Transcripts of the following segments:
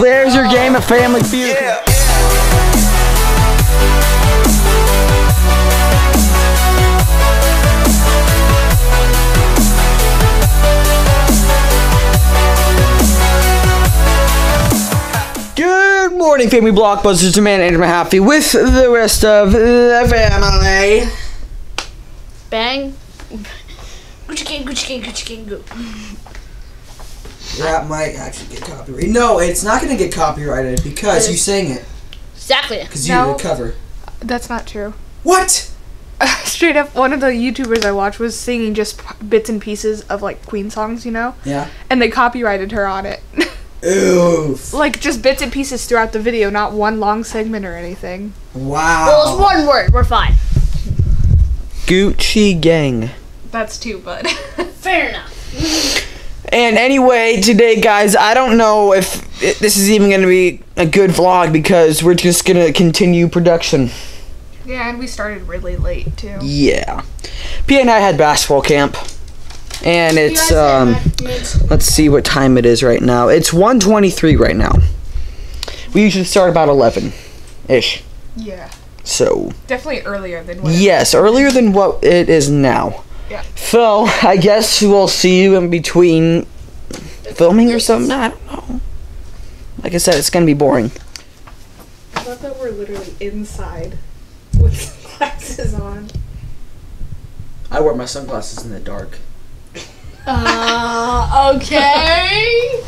There's your game of Family Feud. Good morning, Family Blockbusters. The man Andrew Mahaffey with the rest of the family. Bang. Gucci gang, Gucci gang, Gucci gang, go. That might actually get copyrighted. No, it's not going to get copyrighted because you sang it. Exactly. Because you No. did a cover. That's not true. What? Straight up, one of the YouTubers I watched was singing just p- bits and pieces of like Queen songs, you know, Yeah. and they copyrighted her on it. Oof. like just bits and pieces throughout the video, not one long segment or anything. Wow. Well, it's one word. We're fine. Gucci Gang. That's too, bud. Fair enough. And anyway, today, guys, I don't know if it, this is even going to be a good vlog because we're just going to continue production. yeah, and we started really late too. Yeah. P and I had basketball camp. And it's, um, let's see what time it is right now. It's 1.23 right now. We usually start about 11-ish. Yeah, So, definitely earlier than what. yes, earlier than what it is now. Yeah. So, I guess we'll see you in between filming or something. I don't know. Like I said, it's going to be boring. I thought that we're literally inside with glasses on. I wear my sunglasses in the dark. Uh, okay.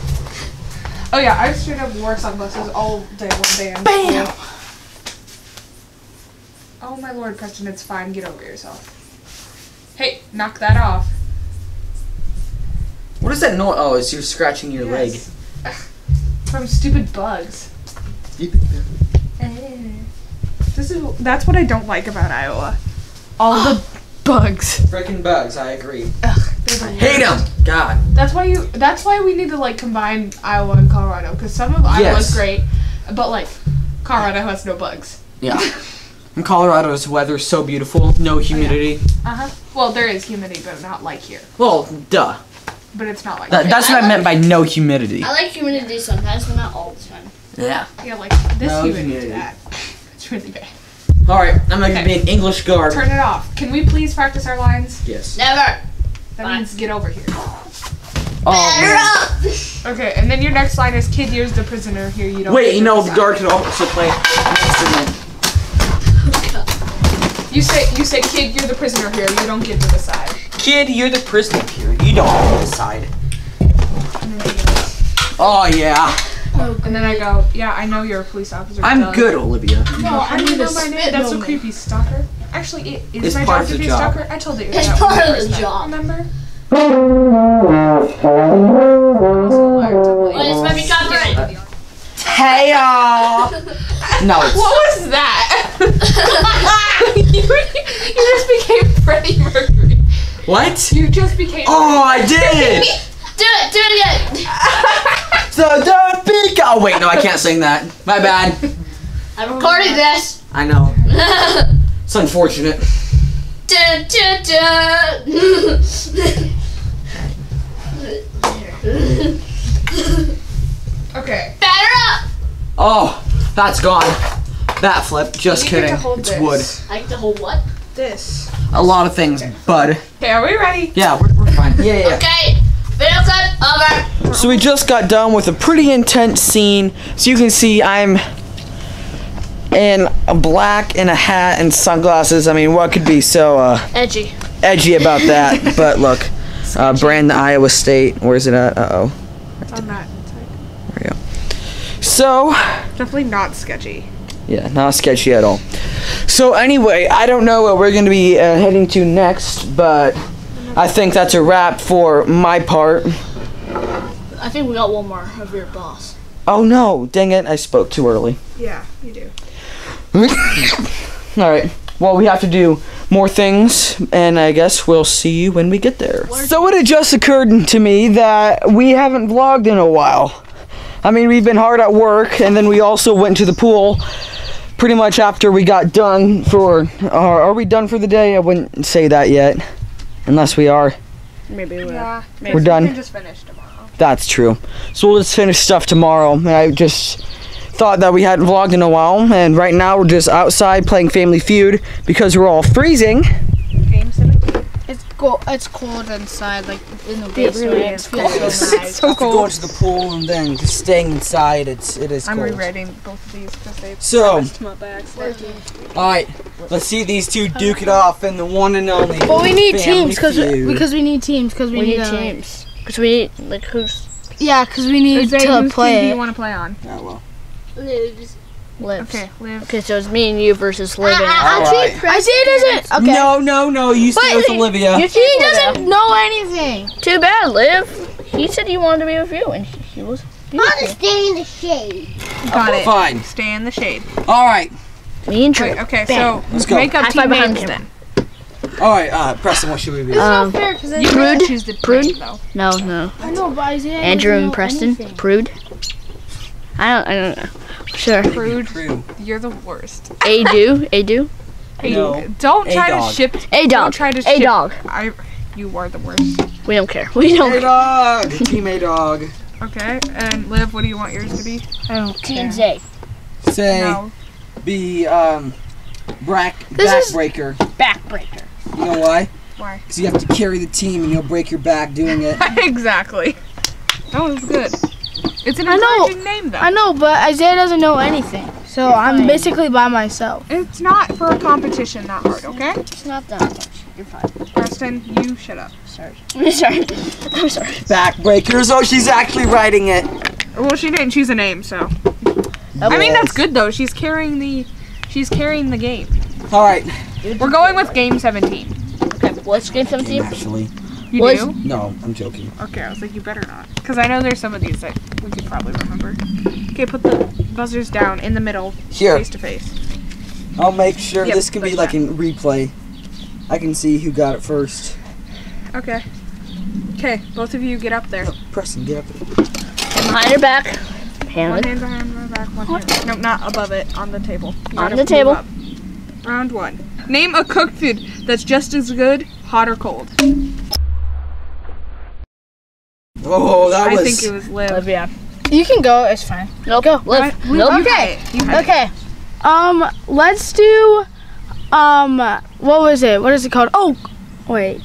Oh yeah, I straight up wore sunglasses all day one day. in Bam! school. Oh my lord, Preston, it's fine. Get over yourself. Hey, knock that off. What is that noise? Oh, it's you scratching your Yes. Ugh, From stupid bugs. leg. Eh. This is that's what I don't like about Iowa. All the bugs. Freaking bugs, I agree. Ugh, they're Hate them! God. That's why you. That's why we need to like combine Iowa and Colorado because some of Iowa's Yes. great, but like Colorado has no bugs. Yeah. And Colorado's weather is so beautiful, no humidity. Uh huh. Well, there is humidity, but not like here. Well, duh. But it's not like That, here. that's what I meant by no humidity. I like humidity sometimes, but not all the time. Yeah. Yeah, like this No humidity is humidity. bad. It's really bad. Alright, I'm gonna Okay. be an English guard. Turn it off. Can we please practice our lines? Yes. Never. That Fine. means get over here. Oh, Better man. up. Okay, and then your next line is kid here's the prisoner here you don't Wait, you know, the guard can also play an instrument. You say you say kid you're the prisoner here you don't get to decide. Kid, you're the prisoner here. You don't have to decide. And then, he goes, Oh, yeah. Oh, and then I go yeah I know you're a police officer. I'm duh." good, Olivia. No, I need didn't know my name. That's so creepy, stalker. Actually, it is It's my part job to be a stalker. I told you. It's that part of the first job. Remember? Also learned to Well, this might be copyrighted. Hey, y'all. Uh, No. What was that? you, you just became Freddie Mercury. What? You just became. Oh, I did! Do it. Do it again. so don't be. Oh, wait, no, I can't sing that. My bad. I recorded this. I know. It's unfortunate. Dun, dun, dun. Okay. Batter up. Oh, that's gone. That flip. Just You get to kidding. hold It's this. wood. I get to hold what? This. A lot of things, bud. Okay, are we ready? Yeah, we're, we're fine. Yeah, yeah. Okay. Video clip over. So we just got done with a pretty intense scene. So you can see I'm in a black and a hat and sunglasses. I mean, what could be so uh, Edgy. edgy about that? but look, uh, Brandon, Iowa State. Where's it at? Uh oh. It's on that. side. There we go. So, Definitely not sketchy. yeah, not sketchy at all. So anyway, I don't know what we're gonna be uh, heading to next, but I think that's a wrap for my part. I think we got one more of your boss. Oh no, dang it, I spoke too early. Yeah, you do. All right. Well, we have to do more things, and I guess we'll see you when we get there. So it had just occurred to me that we haven't vlogged in a while. I mean, we've been hard at work, and then we also went to the pool pretty much after we got done for. Are are we done for the day? I wouldn't say that yet, unless we are. Maybe we Yeah. We're done. We can just finish tomorrow. That's true. So we'll just finish stuff tomorrow. And I just thought that we hadn't vlogged in a while, and right now we're just outside playing Family Feud because we're all freezing. Game seven. It's cold. Inside, like in the It basement. really It is feels cold. so nice. It's so to go to the pool and then just staying inside. It's it is I'm cold. rewriting both of these because they So- messed them up by accident. All right, let's see these two duke it off in the one and only. But we need teams because Feud. because we need teams because we, We need, need uh, teams. Because we need, like, who's Yeah, because we need Is there- to whose team do you want to play on? Oh, well. Lives. Okay, live. Okay, so it's me and you versus living. All right. Isaiah doesn't. Okay. No, no, no. You stay with Olivia. You He doesn't know anything. Too bad, Liv. He said he wanted to be with you, and he, he was. stay in the shade. Got it. Fine. Stay in the shade. All right. Me and Wait, Trey. okay, so Let's go. make up High five team behind names then. All right. Uh, Preston, what should we be? Um, fair because You Prude? can choose the Prude? name, though. no, no. I know, but Isaiah. Andrew and Preston. anything. Prude. I don't. I don't know. Sure. Prude, True. you're the worst. A do. A do. Hey, No. don't A try dog. to ship. A dog. Don't try to A ship. dog. I, you are the worst. We don't care. We don't. Hey care. dog. Team A dog. Okay, and Liv, what do you want yours to be? I don't Team care. Z. Say No. be um, brack This is- backbreaker. Backbreaker. You know why? Why? Because you have to carry the team and you'll break your back doing it. exactly. That was good. It's an I know. name, though. I know, but Isaiah doesn't know anything. So I'm basically by myself. It's not for a competition that hard, okay? It's not that much. You're fine. Preston, you shut up. Sorry. I'm sorry. I'm sorry. Backbreakers. Oh, she's actually writing it. Well, she didn't choose a name, so. I mean, that's good though. She's carrying the, she's carrying the game. All right. We're going with game 17. Okay. What's game 17? Actually, You Was- do? no, I'm joking. Okay, I was like, you better not, because I know there's some of these that we could probably remember. Okay, put the buzzers down in the middle, Here, face to face. I'll make sure Yep, this can be like like a replay. I can see who got it first. Okay. Okay, both of you get up there. No, Preston, get up there. Behind her back. One Hand it. hand behind my back, one hand. No, not above it, on the table. You On the table. up. Round one. Name a cooked food that's just as good, hot or cold. Oh, that I was. think it was Liv. Liv, yeah. You can go. It's fine. Nope. Go. Liv. Right? Nope. Okay. had it. You had it. Okay. Um, let's do. Um, what was it? What is it called? Oh, wait.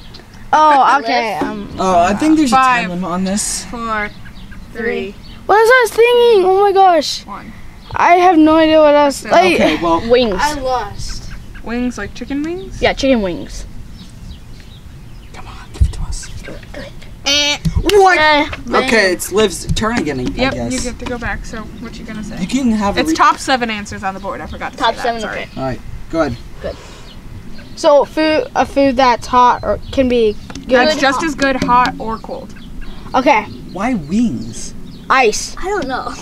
Oh, okay. Um, Oh, I think there's Five. a time limit on this. Four, three, what was I thinking? Oh my gosh, one. I have no idea what else. Like, Okay, well, Wings. I lost. Wings like chicken wings? Yeah, chicken wings. come on, give it to us. Eh. What? Eh, Okay, it's Liv's turn again. I Yep, guess. you get to go back. So, what you gonna say? You can have a. It's re- top seven answers on the board. I forgot to Top say seven, that. Sorry. okay. All right, go ahead. So food, a food that's hot or can be good. That's just as good hot or cold. Okay, Why wings? ice. I don't know.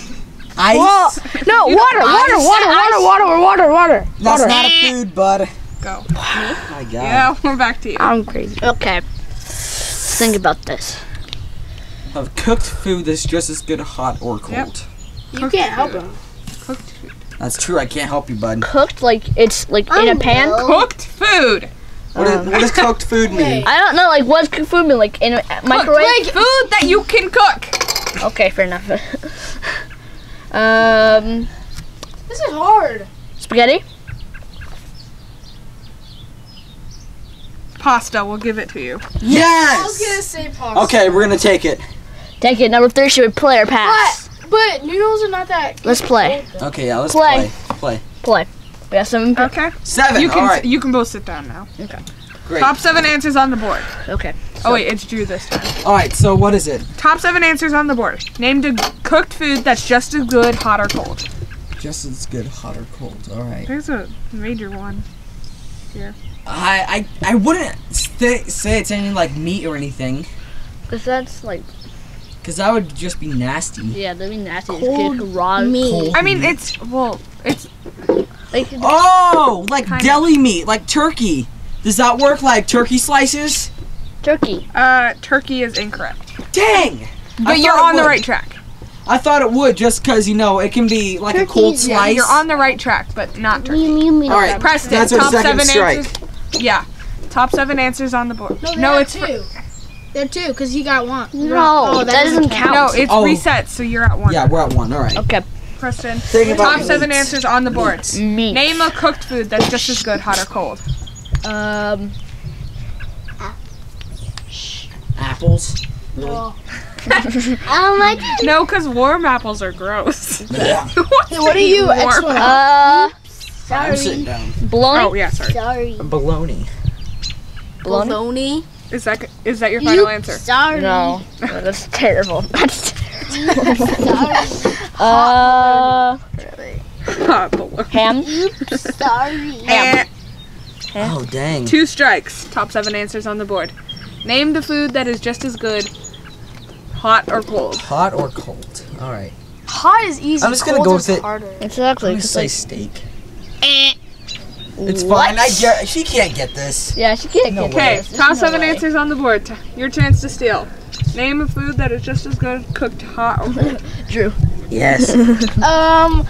Ice. Well, no, You water, water, ice. water, water, water, water, water, That's water. not a food, bud. Go. Oh my god. Yeah, we're back to you. I'm crazy. Okay. Think about this. A cooked food that's just as good hot or cold. Yep. You can't help him. Cooked food. That's true. I can't help you, bud. Cooked like it's like in a pan. Cooked food. What, is, what does cooked food mean? I don't know. Like what's cooked food mean? Like in a microwave? Cooked food that you can cook. Okay, fair enough. um, This is hard. spaghetti. Pasta. We'll give it to you. Yes. say pasta. Okay, we're gonna take it. Take it. Number three. Should we play or pass? But but noodles are not that. Let's play. Okay, yeah, let's Play. play. Play. Play. We have some. Okay. Seven. You can All right. you can both sit down now. Okay. Great. Top seven answers on the board. Okay. Oh wait, it's Drew this time. All right. So what is it? Top seven answers on the board. Named a cooked food that's just as good, hot or cold. Just as good, hot or cold. All right. There's a major one. I I, I wouldn't say, say it's anything like meat or anything, Cause that's like cause that would just be nasty. yeah, that'd be nasty. Cold Cold raw meat. I mean, it's well, it's Like Oh, like Kind of. deli meat, like turkey. Does that work like turkey slices? turkey. uh turkey is incorrect. Dang! I But you're on the right track. I thought it would just because you know it can be like a cold Turkey's- Yeah, slice. you're on the right track, but not turkey. All right, Preston, that's our top second seven strike. answers. Yeah, top seven answers on the board. No, No, it's two. There too, because he got one. No, Oh, that, doesn't count. No, it's Oh. reset, so you're at one. Yeah, we're at one. All right. Okay. Preston. Think about Top seven meats. answers on the board. Meat. Name a cooked food that's just as good, hot or cold. Um. Apples. Oh my god. No, because warm apples are gross. Who wants what to are eat you? warm Excellent. Uh. I'm sitting down. Bologna. Oh yeah, sorry. Sorry. Bologna. Bologna. Bologna. Is that is that your final answer? Sorry. No, no, that's terrible. That's terrible. Sorry. uh. Hot bologna. Ham. Sorry. And Oh dang. two strikes. Top seven answers on the board. Name the food that is just as good, hot or cold. Hot or cold? All right. Hot is easy. I'm just gonna cold go is with it. Harder. Exactly. I'm gonna 'cause, say like, steak. Eh. It's What? fine. I get. She can't get this. Yeah, she can't No get Okay, this. There's top no seven way. answers on the board. Your chance to steal. Name a food that is just as good cooked hot or cold. Drew. Yes. Um.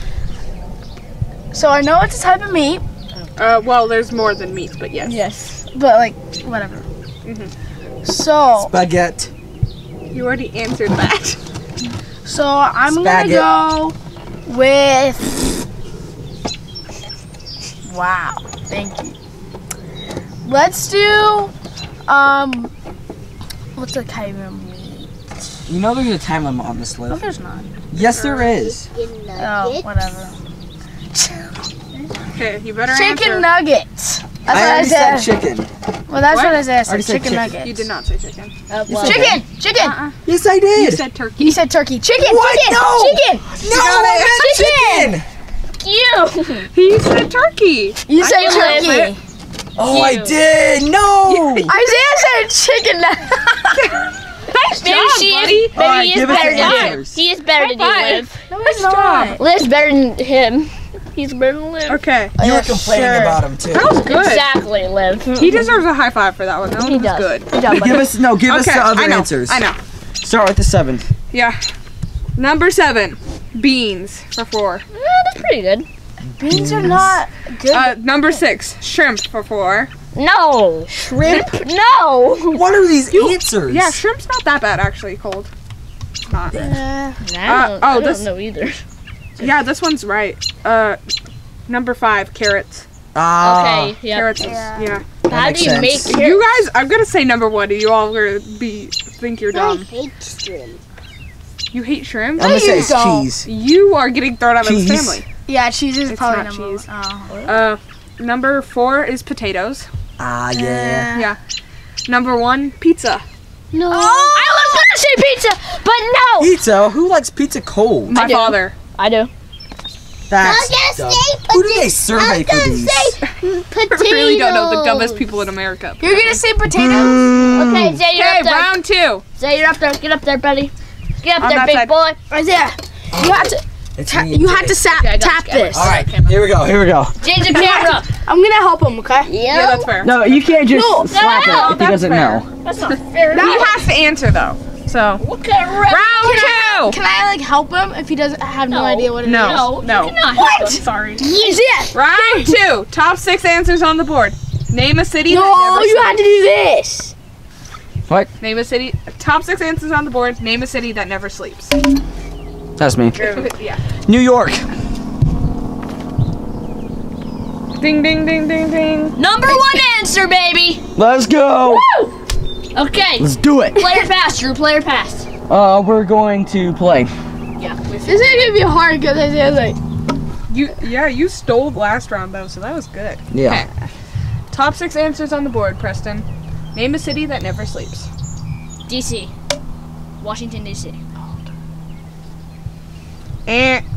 So I know it's a type of meat, Uh, well, there's more than meat, but yes. Yes. but like whatever. Mm-hmm. So Spaghetti. You already answered that. so I'm Spaghetti. gonna go with. Wow. Thank you. Let's do. Um. What's a type of meat? You know there's a time limit on this list. No, there's not. Yes, there is. Chicken Oh, nuggets. whatever. Okay, you better Chicken answer. nuggets. That's what I I said. said chicken. Well, that's What? what I said. I said chicken, chicken. nuggets. You did not say chicken. Uh, well, said Chicken, chicken. Uh-uh. Yes, I did. You said turkey. You said turkey. Chicken, What? chicken, No. chicken. no, I meant chicken. You. He said turkey. You said you turkey. Oh, I did. No. Isaiah said chicken. Nice Maybe job, she buddy. is. Maybe Alright, he is give us better the than you. answers. He is better than you, Liv. no, he's Nice job. not. Liv's better than him. He's better than Liv. Okay. You were complaining sure. about him too. That was good. Exactly, Liv. He deserves a high five for that one. That one He was does. good. Good job. Give us no. Give us the other I know. answers. I know. Start with the seventh. Yeah. Number seven, beans for four. Mm, Yeah, that's pretty good. Beans are not good. Uh, number six, shrimp for four. No. Shrimp. No. What are these answers? Yeah, shrimp's not that bad actually. Cold. It's not. Uh, I Uh, don't, oh, I don't know either. Yeah, this one's right. Uh, number five, carrots. Ah. okay, yeah. Carrots. Is, Yeah. yeah. How do you make carrots? You guys, I'm gonna say number one. You all are gonna be think you're I dumb. hate shrimp. You hate shrimp. I'm gonna say it's don't. cheese. You are getting thrown out of Cheese. the family. yeah, cheese is It's probably not number cheese. Oh. Uh, number four is potatoes. Ah, yeah. Yeah. Number one, pizza. No. I was gonna say pizza, but no. Pizza. Who likes pizza cold? My do. father. I do. That's I was gonna say Who do they survey for these? say potatoes. I really don't know the dumbest people in America. You're gonna say potatoes? Mm. Okay, Zay, you're Okay, up there. round two. Zay, you're up there. Get up there, buddy. Get up On there, that big side. boy. Isaiah, you have to It's you have to Jay. sa- Okay, tap you, I got this. All right, here we go. Here we go. Change the camera. I'm gonna help him, okay? Yeah, that's fair. No, you can't just No, slap no, it if he doesn't fair. know. That's not fair. He has to answer though. So What kind of rep- round two. Can I like help him if he doesn't have no, No. idea what it is? No. No, No. you cannot What? help him. Sorry. Isaiah, Round two. Top six answers on the board. Name a city. that no, you had to do this. Name a city. Top six answers on the board. Name a city that never sleeps. That's me. yeah. New York. Ding ding ding ding ding. Number one answer, baby. Let's go. Woo! Okay. Let's do it. Player pass, Drew. Player pass. Uh, we're going to play. Yeah. This is gonna be hard because I Isaiah's like, You yeah you stole last round though, so that was good. Yeah. Top six answers on the board, Preston. Name a city that never sleeps. DC. Washington D.C. And eh.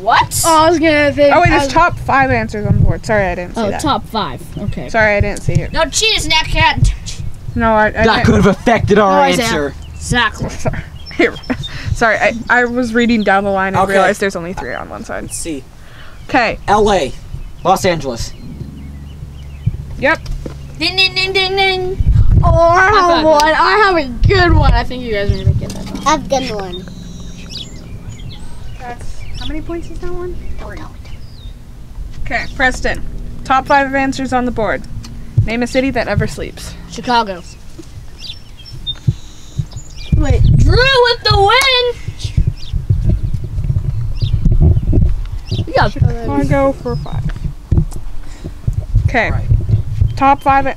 What? oh, I was gonna think. oh wait, I there's top five answers on the board. Sorry, I didn't see Oh, that. top five. Okay. Sorry, I didn't see it. No cheat, snack cat. No, I, I That didn't. could have affected our No, answer. Exactly. Here. Sorry, I, I was reading down the line and Okay. realized there's only three on one side. Let's see. Okay. L.A. Los Angeles. Yep. Ding ding ding ding ding. Oh, I have five, one. I have a good one. I think you guys are gonna get that. one. I've done one. That's how many points is that one? Three. Okay, Preston. Top five answers on the board. Name a city that ever sleeps. Chicago. Wait, Drew with the win. We got I'll go for five. Okay. Alright. Top five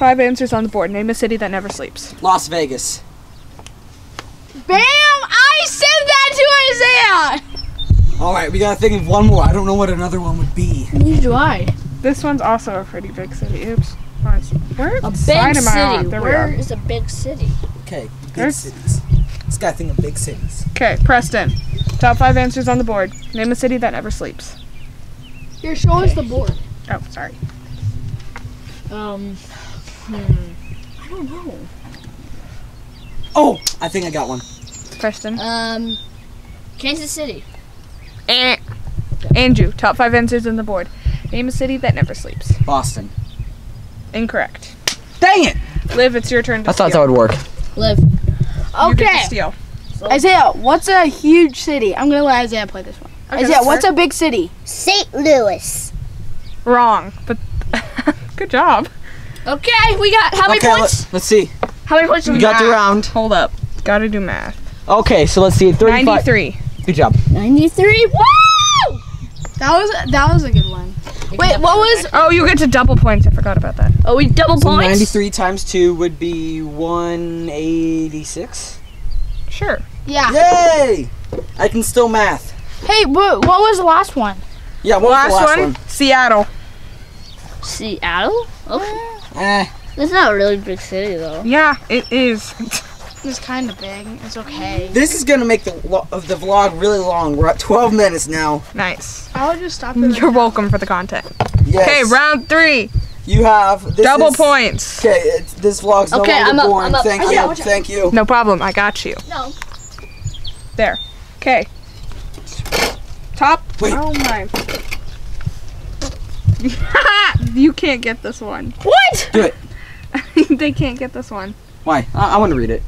five answers on the board. Name a city that never sleeps. Las Vegas. Bam! I said that to Isaiah. All right, we gotta think of one more. I don't know what another one would be. Neither do I. This one's also a pretty big city. Oops. Alright, so Where A big am city. There we are. is a big city? Okay, big There's- cities. Let's gotta think of big cities. Okay, Preston. Top five answers on the board. Name a city that never sleeps. Here, show us the board. Oh, sorry. Um, hmm. I don't know. Oh, I think I got one. Preston. Um, Kansas City. Eh. Andrew. Top five answers on the board. Name a city that never sleeps. Boston. Incorrect. Dang it! Liv, it's your turn to I thought that would work. Live. You get to Okay. steal. Isaiah, what's a huge city? I'm gonna let Isaiah play this one. Okay, Isaiah, what's fair. a big city? St. Louis. Wrong, but good job. Okay, we got how many okay, points? Let, us see. How many points do We we got the round. Hold up. Gotta do math. Okay, so let's see. 35. 93. Good job. 93. Woo! That was that was a good one. Wait, what was? Oh, you get to double points. I forgot about that. Oh, we double So points. 93 times 2 would be 186. Sure. Yeah. Yay! I can still math. Hey, what, what was the last one? Yeah, what Last, was the last one, one? Seattle. Seattle. Okay. Eh, That's not a really big city though. Yeah, it is. It's kind of big. It's okay. this is gonna make the of the vlog really long. We're at 12 minutes now. nice. I'll just stop it. You're welcome for the content. Yes. Okay, round three. You have this Double is- points. Okay, this vlog's no Okay, longer I'm up, boring. I'm up. Thank Okay, you. watch out. Thank you. No problem. I got you. No. There. Okay. Top. Wait. Oh my. you can't get this one. What? Do it. they can't get this one. Why? I, I want to read it.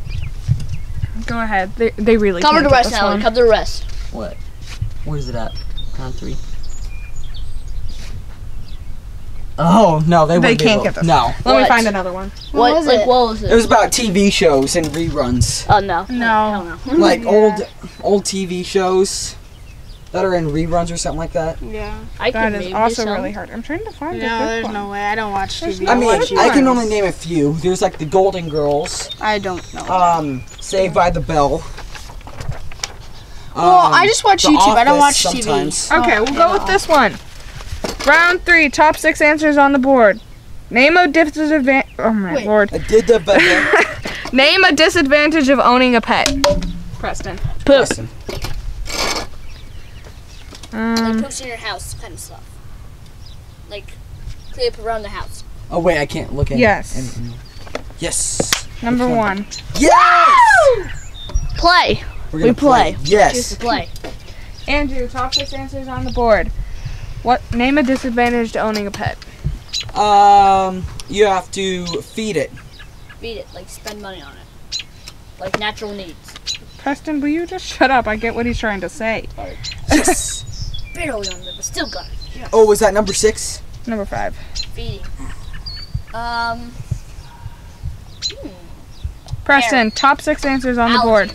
Go ahead. They, they really Cover can't the get rest, this Alan. one. Cover the rest. What? Where's it at? Round three. Oh no, they, They wouldn't be can't get this No, Let me find another one. What? was like it? what was it? it was about TV shows and reruns, oh no. No. Hell no. like old old TV shows that are in reruns or something like that. Yeah. I That could is maybe also some. really hard. I'm trying to find a No, good there's one. no way. I don't watch TV. I mean, I can only name a few. There's like the Golden Girls, I don't know. um, Saved by the Bell. well, um, I just watch The YouTube. I don't watch Office TV. Okay, we'll go with this one. Round three, top six answers on the board. Name a disadvantage. Oh my Wait. lord. I did the better. Name a disadvantage of owning a pet. Preston. Poop. Listen, Um, Like poops in your house, kind of stuff. Like clean up around the house. Oh wait, I can't look at Yes. anything. Yes. number Which one. Yes. Play. We're play. Yes. Play. Andrew, top six answers on the board. What? Name a disadvantage to owning a pet. Um, you have to feed it. Feed it. Like spend money on it. Like natural needs. Preston, will you just shut up? I get what he's trying to say. Yes. Barely on it, but still got it. oh, was that number six? Number five. Feeding. Um. Preston, top six answers on the board.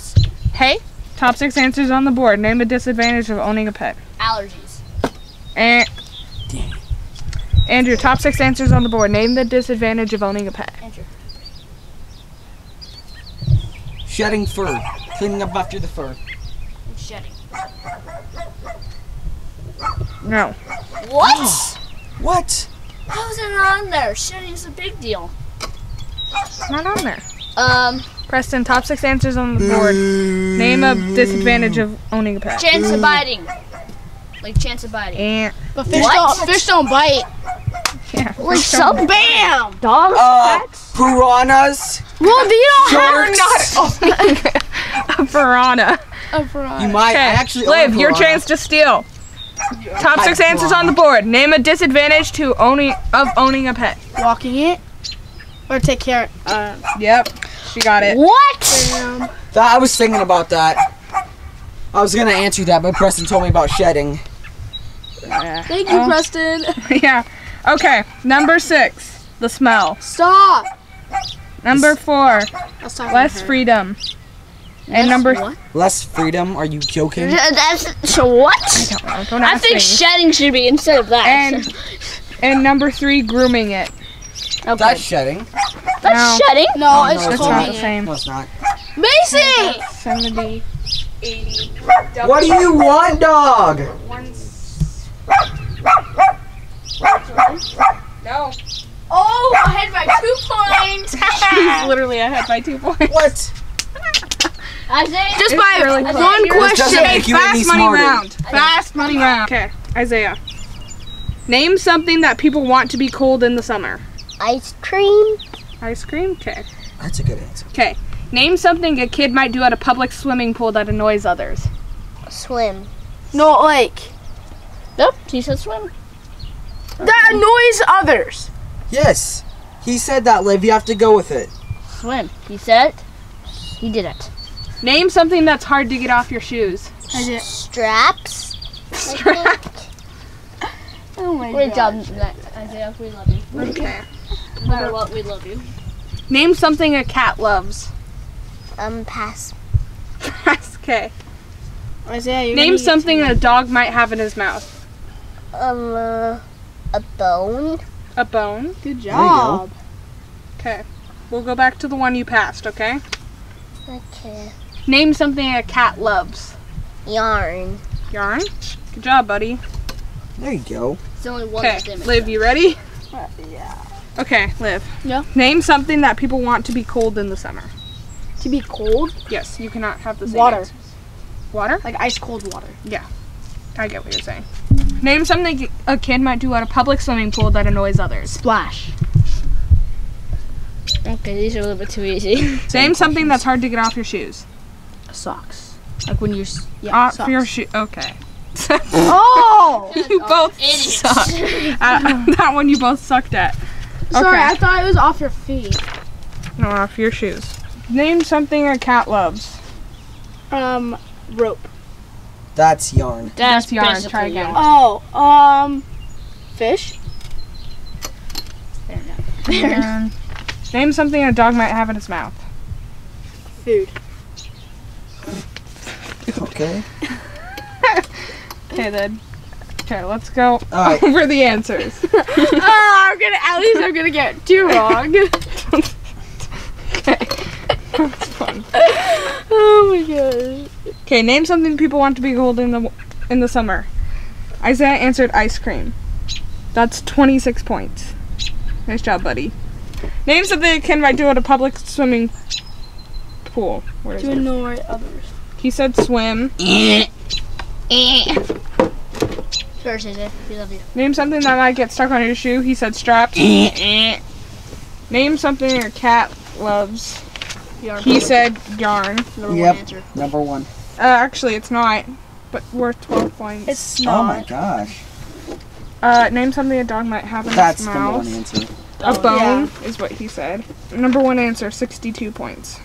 Hey, top six answers on the board. Name a disadvantage of owning a pet. Allergies. And Dang. Andrew, top six answers on the board. Name the disadvantage of owning a pet. Andrew. Shedding fur. Cleaning up after the fur. And shedding. No. What? What? How is it not on there? Shedding's a big deal. Not on there. Um. Preston, top six answers on the board. Name a disadvantage of owning a pet. Chance of biting. Like chance of biting. And But fish What? don't fish don't bite. yeah, Like some Bam! dogs. Uh, cats. piranhas. Well, they don't have Sharks. a piranha. a piranha. You might. Okay, actually own Liv, your chance to steal. Top six answers on the board. Name a disadvantage to owning of owning a pet. walking it or take care. Uh, Yep, she got it. What? That, I was thinking about that. I was gonna answer that, but Preston told me about shedding. Yeah. thank you, Oh. Preston. yeah. Okay, number six, the smell. Stop. Number four, I was talking less to her. freedom. And number What? Less freedom? Are you joking? That's so what? don't I ask think me. shedding should be instead of that. and and number three, grooming it. okay. That's shedding. That's No. shedding. No, Oh, it's no, That's not. not the same. No, it's not. Macy! 70, 80. What do you want, dog? No. Oh, ahead by two points. He's literally ahead by two points. What? Isaiah. Just by really one close. Question. make you any Fast money smarter. round. Fast money round. Okay, Isaiah. Name something that people want to be cold in the summer. Ice cream. Ice cream? Okay. That's a good answer. Okay. Name something a kid might do at a public swimming pool that annoys others. Swim. No, like, Nope. He said swim. that annoys others. Yes. He said that, Liv. You have to go with it. Swim. He said. it. He did it. Name something that's hard to get off your shoes. Straps. Oh my Great job, Isaiah. We love you. Okay. No matter what, we love you. Name something a cat loves. Um, pass. Pass. okay. Isaiah, you're Name gonna something a dog might have in his mouth. Um, uh, a bone. A bone. to- Good go. job. Okay. We'll go back to the one you passed, okay? Okay. Name something a cat loves. Yarn. Yarn. Good job, buddy. There you go. It's only one Okay. Liv, you ready? yeah. Okay, Liv. Yeah. Name something that people want to be cold in the summer. To be cold, Yes, you cannot have the same Water. answers. Water? like ice cold water. Yeah. I get what you're saying. Name something a kid might do at a public swimming pool that annoys others. Splash. Okay, these are a little bit too easy. Name something that's hard to get off your shoes. Socks. Like when you're. Yeah. off socks. your shoe. Okay. Oh! you both suck. Uh, that one you both sucked at. Sorry, Okay. I thought it was off your feet. No, off your shoes. Name something a cat loves. Um, rope. That's yarn. That's yarn. basically Try again. Oh, um, fish. Um, name something a dog might have in its mouth. Food. Okay. Okay, then. Okay, let's go All right. over the answers. oh, I'm gonna. At least I'm gonna get two wrong. Okay. That's fun. oh my gosh. Okay, name something people want to be cold in the in the summer. Isaiah answered ice cream. That's 26 points. Nice job, buddy. Name something a kid might do at a public swimming pool. Where is To it? annoy others. He said swim. First, Isaiah. We love you. Name something that might get stuck on your shoe. He said straps. Name something your cat loves. Yarn. He said yarn. Number Yep. one answer. Number one. Uh, actually, it's not, but worth 12 points. It's Oh my gosh. Uh, name something a dog might have in That's its the number mouth. one answer. A Oh, bone is what he said. Number one answer, 62 points.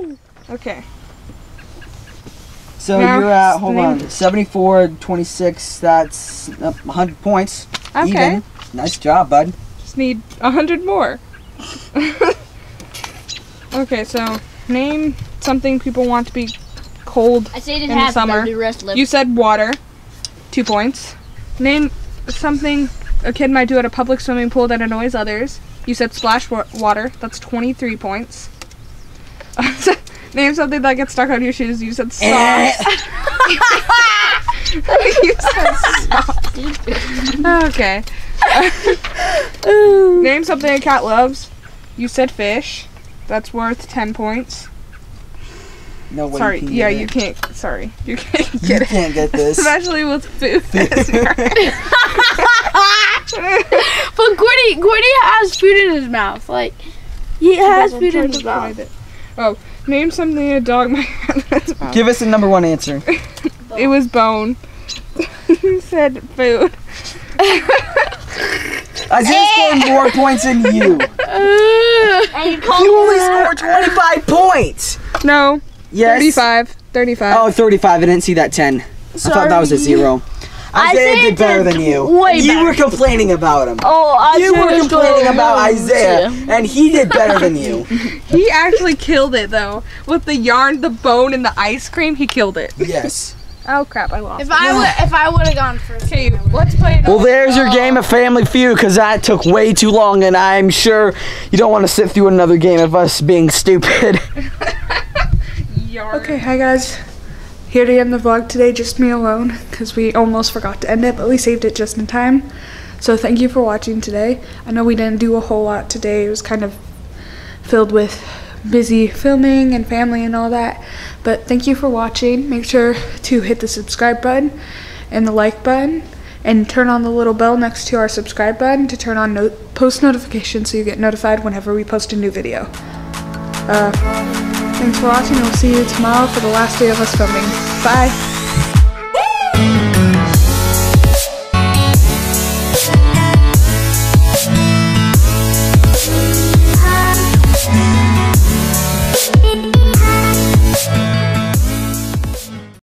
Woo! Okay. So Now, you're at, hold on, 74, 26, that's uh, 100 points. Okay. Even. Nice job, bud. Just need a hundred more. okay, so name something people want to be cold. I say it In didn't the summer. The rest. You said water. Two points. Name something a kid might do at a public swimming pool that annoys others. You said splash wa- water. That's 23 points. Name something that gets stuck on your shoes. You said eh. socks. you said socks. okay. Name something a cat loves. You said fish. That's worth 10 points. No way sorry. you can yeah, get you it. can't. Sorry. You can't You get it. can't get this. Especially with food. But Gordy, Gordy has food in his mouth. Like, he has food in his to mouth. Find it. Oh, name something a dog might have in its. Give us the number one answer. It was bone. you said food. Isaiah scored more points than you. you You only scored 25 points. No, Yes. 35. 35. Oh, 35. I didn't see that 10. I thought that was a zero. Isaiah, Isaiah did better did than you. way And you better. were complaining about him. Oh, you were complaining about well. Isaiah, and he did better than you. He actually killed it though. With the yarn, the bone, and the ice cream, he killed it. Yes. Oh crap, I lost. If I would, if I would have gone first. Okay, let's play it. Well, there's your game of Family Feud because that took way too long, and I'm sure you don't want to sit through another game of us being stupid. Okay, hi guys. Here to end the vlog today, just me alone, because we almost forgot to end it, but we saved it just in time. So thank you for watching today. I know we didn't do a whole lot today. It was kind of filled with busy filming and family and all that. But thank you for watching. Make sure to hit the subscribe button and the like button and turn on the little bell next to our subscribe button to turn on no- post notifications so you get notified whenever we post a new video. Uh, thanks for watching. We'll see you tomorrow for the last day of us filming. Bye.